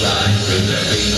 Rise with the